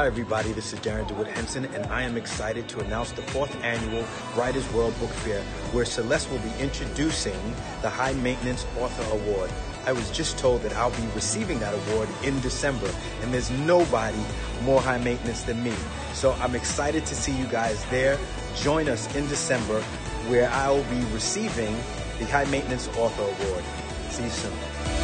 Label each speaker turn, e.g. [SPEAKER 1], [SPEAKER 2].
[SPEAKER 1] Hi, everybody. This is Darrin DeWitt Henson, and I am excited to announce the fourth annual Writers World Book Fair, where Celeste will be introducing the High Maintenance Author Award. I was just told that I'll be receiving that award in December, and there's nobody more high maintenance than me. So I'm excited to see you guys there. Join us in December, where I'll be receiving the High Maintenance Author Award. See you soon.